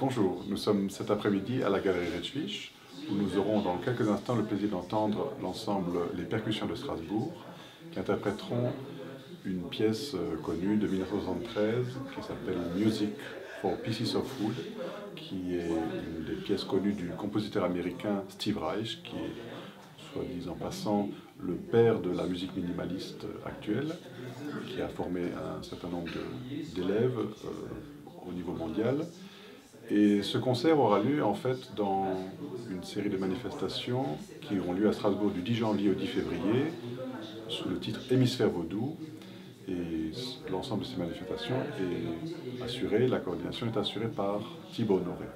Bonjour, nous sommes cet après-midi à la Galerie Redfish où nous aurons dans quelques instants le plaisir d'entendre l'ensemble Les Percussions de Strasbourg qui interpréteront une pièce euh, connue de 1973 qui s'appelle Music for Pieces of Wood qui est une des pièces connues du compositeur américain Steve Reich qui est, soit dit en passant, le père de la musique minimaliste actuelle qui a formé un certain nombre d'élèves euh, au niveau mondial et ce concert aura lieu en fait dans une série de manifestations qui auront lieu à Strasbourg du 10 janvier au 10 février sous le titre Hémisphère Vaudou. Et l'ensemble de ces manifestations est assuré, la coordination est assurée par Thibaut Honoré.